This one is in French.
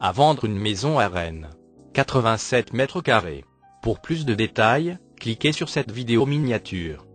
à vendre une maison à Rennes. 87 mètres carrés. Pour plus de détails, cliquez sur cette vidéo miniature.